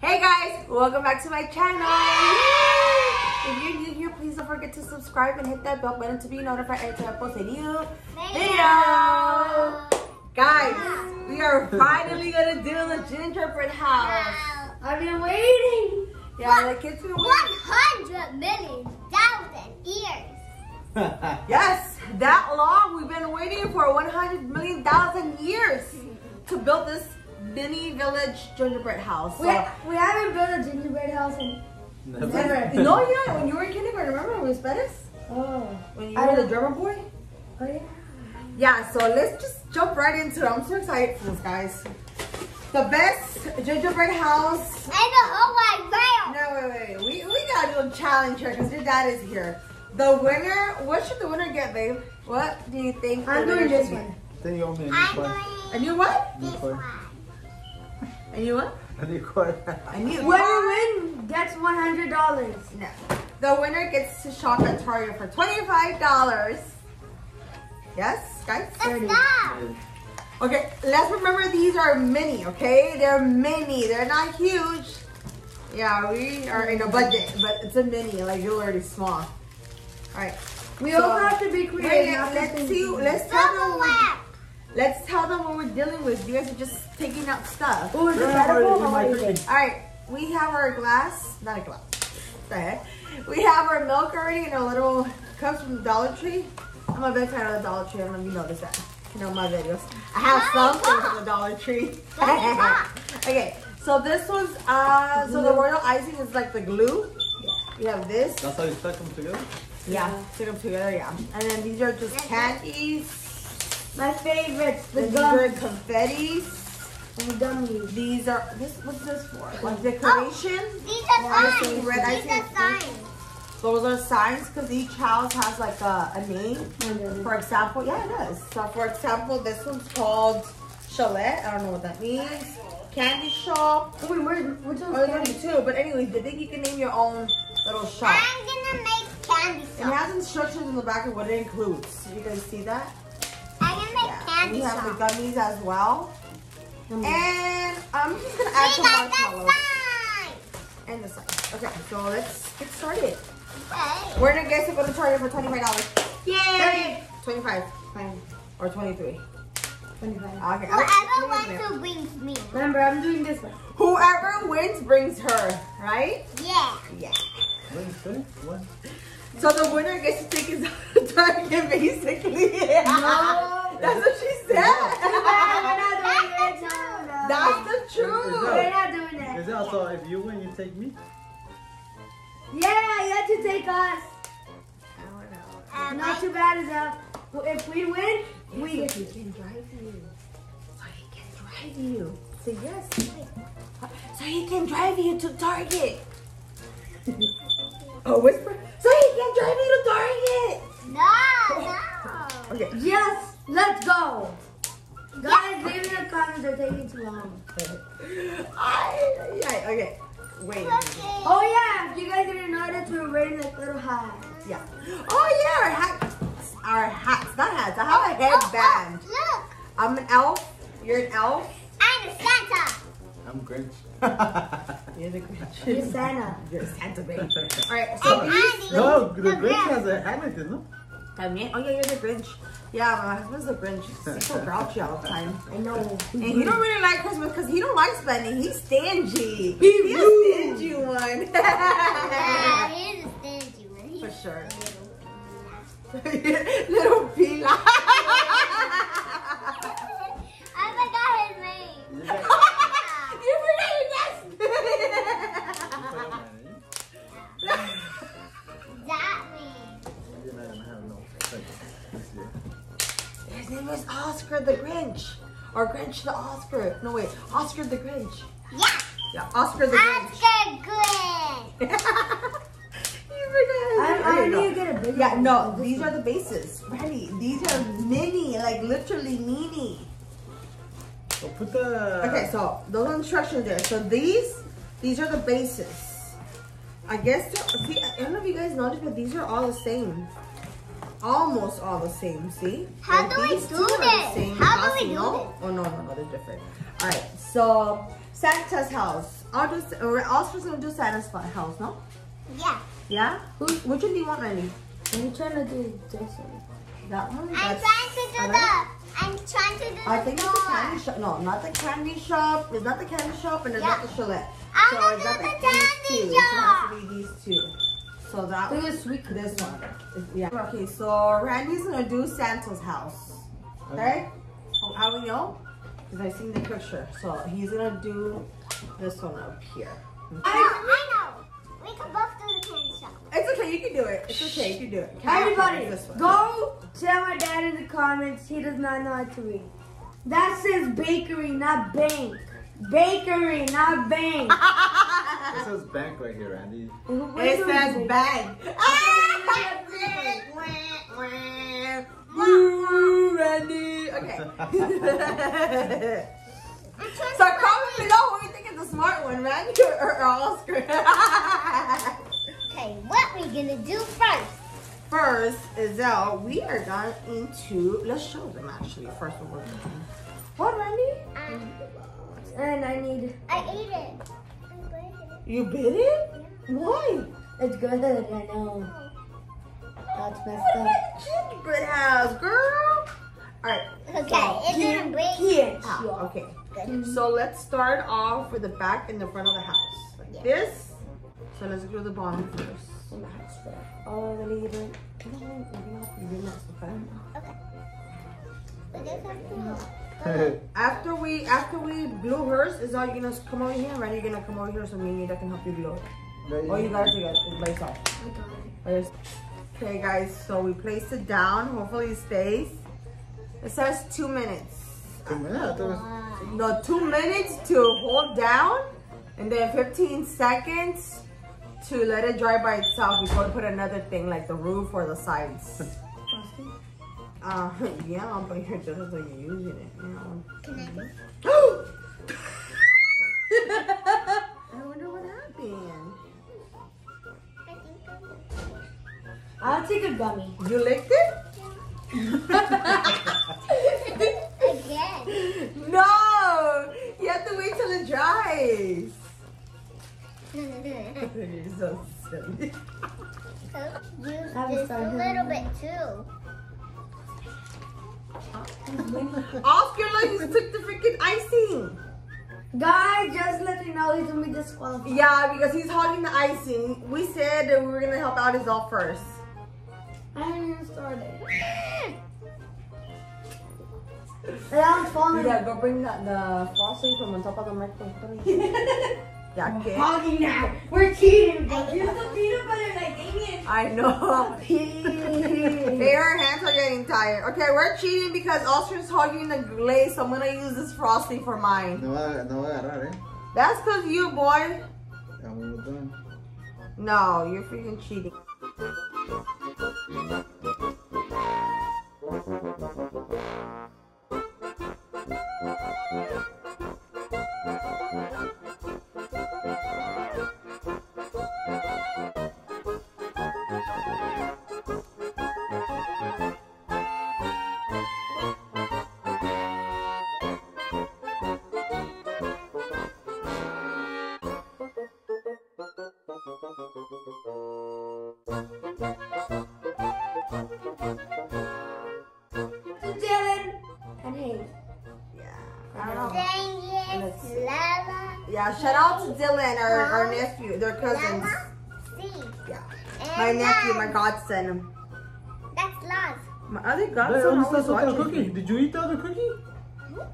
Hey guys, welcome back to my channel. If you're new here, please don't forget to subscribe and hit that bell button to be notified every time I post a new video. Guys, we are finally gonna do the gingerbread house. I've been waiting. Yeah, the kids been waiting. 100 million thousand years. Yes, that long. We've been waiting for 100 million thousand years to build this mini village gingerbread house. We, So- we haven't built a gingerbread house in Never. No, yeah, when you were in kindergarten, remember when we Spanish? oh When you I were the don't- drummer boy? oh yeah. Yeah, so let's just jump right into it. I'm so excited for this, guys. The best gingerbread house. And the whole wide world. No, wait, wait, wait. We, we gotta do a challenge here because your dad is here. The winner, what should the winner get, babe? What do you think? I'm doing this should get? one. Then you want me to I'm record? doing And you what? this Record. one. And you what? Record. And you Whoever wins gets one hundred dollars. No. The winner gets to shop at Target for $25. Yes, guys? Let's go. Okay, let's remember these are mini, okay? They're mini. They're not huge. Yeah, we are in a budget, but it's a mini, like you're already small. Alright. We So- also have to be Wait, creative. let's, not let's just see. Let's tell let's tell them what we're dealing with. You guys are just taking out stuff. Oh, is it edible? already How in my is cooking. it? All right, we have our glass, not a glass. The heck? We have our milk already in a little cups from the Dollar Tree. I'm a big fan of the Dollar Tree. I don't know if you noticed that. You know my videos. I have something from the Dollar Tree. okay, so this was uh, so the royal icing is like the glue. We have this. That's how you stack them together? Yeah, stick them together. Yeah, and then these are just candies. My favorites, the These are gum and the gummies. These are this. What's this for? Like oh, decoration. These are signs. These are signs. Those are signs because each house has like a, a name. For example, yeah, it does. So for example, this one's called Chalet. I don't know what that means. Candy shop. Oh, wait, where, which Oh, one's there's candy? two. But anyways, I think you can name your own little shop. I'm gonna make candy It has instructions in the back of what it includes. You guys see that? Candy We have the gummies as well. Gummies. And um, I'm just gonna add We some got the marshmallows sign. and the sign. Okay, so let's get started. Okay. We're gonna guess to go to Target for twenty-five dollars. Yay! Twenty-five, fine, or twenty-three. 25. Okay. Whoever I'll- wants to brings me. Remember, I'm doing this one. Whoever wins brings her, right? Yeah. Yeah. What is it? What? So the winner gets to take his Target, basically. No. That's what she We're said. not doing it. No, no. That's the Is truth. We're not doing that. Is that also if you win, you take me? Yeah, you have to take us. Um, Not too bad enough. If we win, we We get he can drive you. So he can drive you. Say yes. So he can drive you to Target. oh, whisper. So he can drive you to Target. no, no. Okay. Yes, let's go. Guys, leave in the comments. They're taking too long. I, yeah, okay. Wait. a Oh yeah, if you guys didn't notice, we were wearing like little hats. Yeah. Oh yeah, our hats. Our hats, not hats. I have a Oh, oh, oh headband. oh, look, I'm an elf. You're an elf. I'm a Santa. I'm Grinch. You're the Grinch. You're Santa. You're Santa baby. All right. So And these. No, the the Grinch Grinch. has a Hamilton, no? También. Oh yeah, you're the Grinch. Yeah, my husband's the Grinch. He's so grouchy all the time. I know. And he don't really like Christmas because he don't like spending. He's stingy. He He's a stingy one. Yeah, he's a stingy one. He's For sure. little. Little Pila. His name is Oscar the Grinch. Or Grinch the Oscar. No, wait. Oscar the Grinch. Yeah. Yeah, Oscar the Grinch. Oscar Glenn. you forgot I, his I need to get a bigger Yeah, one. no, these are the bases. Ready. These are mini, like literally mini. So put the. Okay, so those are instructions there. So these, these are the bases. I guess, see, I don't know if you guys noticed, but these are all the same. Almost all the same, see? How Like, do we do two are the this? same. How do we do no? this? Oh, no, no, no, they're different. All right, so Santa's house. I'll do. Or Oscar's gonna do Santa's house, no? Yeah. Yeah. Who? Which one do you want, Randy? I'm trying to do Jason. That one. I'm trying to do I the. I'm trying to do I the think it's the candy shop. No, not the candy shop. It's not the candy shop, and it's Yeah. not the chalet. I so wanna it's do not the these candy two. It has shop. to be these two. So that I one. think it's sweet. This one. Yeah. Okay, so Randy's gonna do Santa's house. Okay? How we know? Because I seen the picture. So he's gonna do this one up here. I know. I know. We can both do the candy shop. It's okay, you can do it. It's okay, you can do it. Candy shop Everybody, this one. go tell my dad in the comments he does not know how to read. That says bakery, not bank. Bakery, not bank. It says bank right here, Randy. It says bank. Woo, Randy. Okay. So to comment below who you think is the smart one, Randy or, or Oscar. Okay, what we gonna do first? First, Izelle, we are going into, let's show them actually first what we're doing. What, Randy? Um, And I need, I ate it. I ate it. You bit it? Why? it's good, I know. That's messed What up. a gingerbread house, girl. All right. Okay, it didn't break. Kids, Ah, y'all. okay. Good. So let's start off with the back and the front of the house. Like Yeah. this. So let's do the bottom first. Oh, the leader. Okay. After we after we glue hers, is all you're gonna come over here, right? You're gonna come over here so me and Nita can help you glue. Oh, you gotta take by yourself. Yes. Okay, guys. So we place it down. Hopefully it stays. It says two minutes. Two minutes. I thought it was- No, two minutes to hold down, and then 15 seconds to let it dry by itself before we put another thing like the roof or the sides. Uh, yeah, but you're just like using it. You know. Can I do? I wonder what happened. I think I do. I'll take a gummy. You licked it? Again. No! You have to wait till it dries. You're so silly. Coach, use Have a this a little bit too. Oscar, you took the freaking icing. Guys, just let you know he's gonna be disqualified. Yeah, because he's holding the icing. We said that we were gonna help out his all first. I haven't even started. And I'm falling. Yeah, go bring the, the frosting from on top of the microwave. yeah, okay. Hogging now. We're cheating. But use the peanut butter like Damien. I know. hey, our hands are getting tired. Okay, we're cheating because Oscar's hogging the glaze, so I'm gonna use this frosting for mine. No va, no va agarrar, eh. That's cause you, boy. Ya me lo dan. No, you're freaking cheating. Dylan and Hayes. Yeah. I don't know. Dang it, Let's see. Lala. Yeah, shout out to Dylan, our, our nephew. They're cousins. Lala. Yeah. And My nephew, my um, godson. That's Laz. My other godson ¿dónde always está su otro watches cookie? me. Did you eat the other cookie?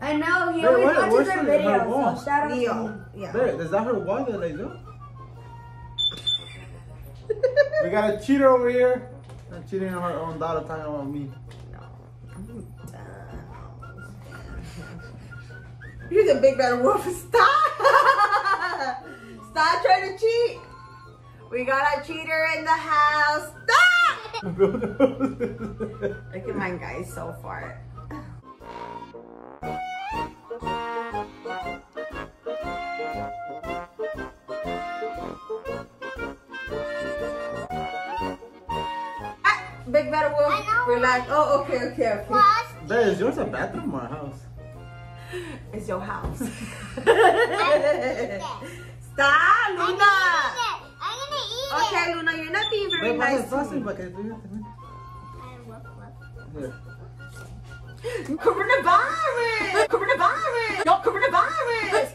I know he Hey, always where- watches our videos. So shout out to Leo. him. Yeah. There, is that her wall that I do? We got a cheater over here. Not cheating on her own daughter, talking about me. No. You're the big bad wolf. Stop! Stop trying to cheat. We got a cheater in the house. Stop! Look at mine, guys, so far. Big bad wolf. Know. Relax. Oh, okay, okay, okay. Plus, There, is yours a bathroom or a house? it's your house. it. Stop, I'm Luna. gonna eat it. I'm gonna eat it. Okay, Luna, you're not being very Wait, nice pasa to fácil me. para que tú ya también. I woof woof. Here. Coronavirus! Coronavirus! No, coronavirus!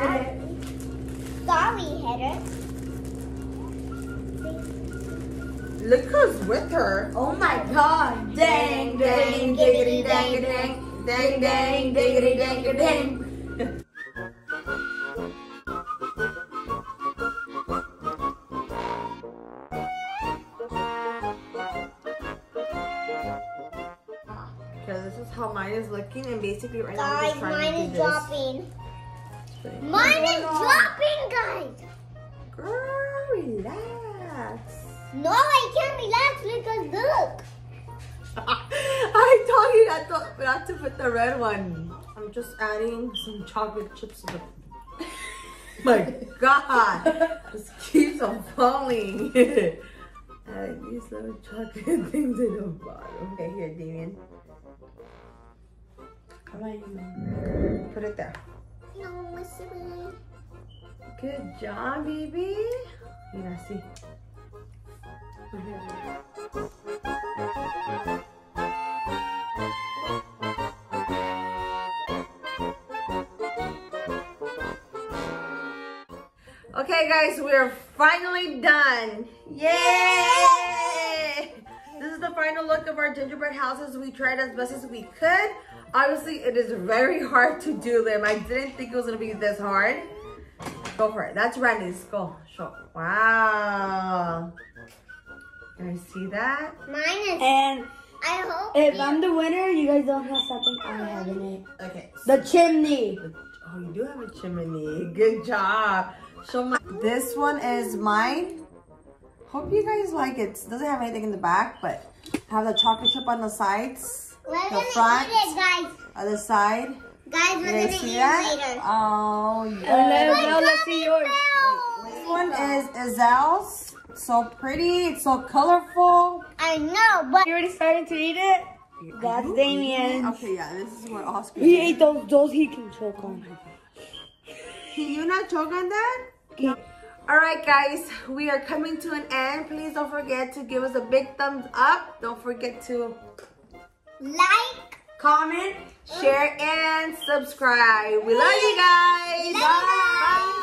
Sorry. Hitter. Look who's with her. Oh my god. Dang, dang, diggity, dang, dang, dang, dang, diggity, dang, dang. Okay, this is how mine is looking, and basically right now I'm Guys, just trying mine to is this. dropping. Mine is dropping, guys. Girl, relax. No, I can't relax because look. I told you not to, not to put the red one. I'm just adding some chocolate chips to the. My God, this keeps on falling. Add these little chocolate things at the bottom. Okay, here, Damien. Come on, put it there. Good job, baby. Mira, así. Okay, guys, we're finally done. Yay! This is the final look of our gingerbread houses. We tried as best as we could. Obviously, it is very hard to do them. I didn't think it was gonna be this hard. Go for it. That's Randy's. Go. Show. Wow. Can I see that? Mine is. And I hope. if you- I'm the winner, you guys don't have something I have in it. Okay. The chimney. Oh, you do have a chimney. Good job. Show my. This one is mine. Hope you guys like it. It doesn't have anything in the back, but have the chocolate chip on the sides, We're the front, eat it, guys. other side. Guys, You we're gonna see eat that? it later. Oh, And yeah. let, now let's see yours. This one is Azel's. So pretty. It's so colorful. I know, but You already starting to eat it? That's Damien. Okay, yeah, this is what Oscar He did. ate those. Those he can choke on. Can you not choke on that? Okay. All right, guys, we are coming to an end. Please don't forget to give us a big thumbs up. Don't forget to like, comment, share, and subscribe. We love you guys. Love you. Bye.